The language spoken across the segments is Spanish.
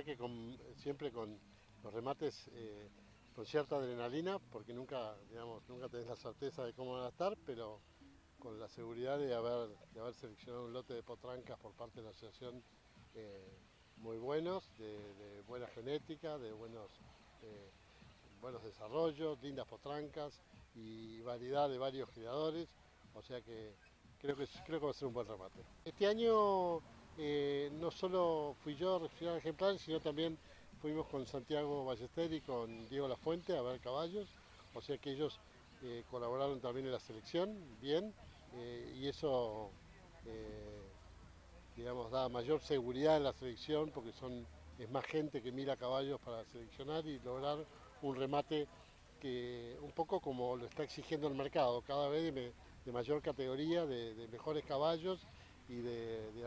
verdad que con, siempre con los remates eh, con cierta adrenalina, porque nunca, digamos, nunca tenés la certeza de cómo van a estar, pero con la seguridad de haber, de haber seleccionado un lote de potrancas por parte de la asociación eh, muy buenos, de, buena genética, de buenos, eh, buenos desarrollos, lindas potrancas y variedad de varios criadores, o sea que creo que, creo que va a ser un buen remate. Este año eh, no solo fui yo a reaccionar ejemplares, sino también fuimos con Santiago Ballester y con Diego Lafuente a ver caballos, o sea que ellos eh, colaboraron también en la selección, bien, eh, y eso, digamos, da mayor seguridad en la selección porque son, es más gente que mira caballos para seleccionar y lograr un remate que un poco como lo está exigiendo el mercado, cada vez de, mayor categoría, de mejores caballos y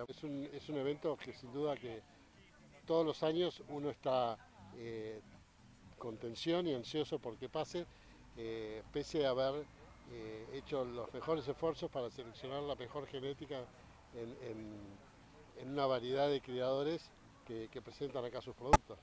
es, un, es, un, evento que sin duda que todos los años uno está eh, con tensión y ansioso porque pase, eh, pese a haber eh, hecho los mejores esfuerzos para seleccionar la mejor genética en, una variedad de criadores que, presentan acá sus productos.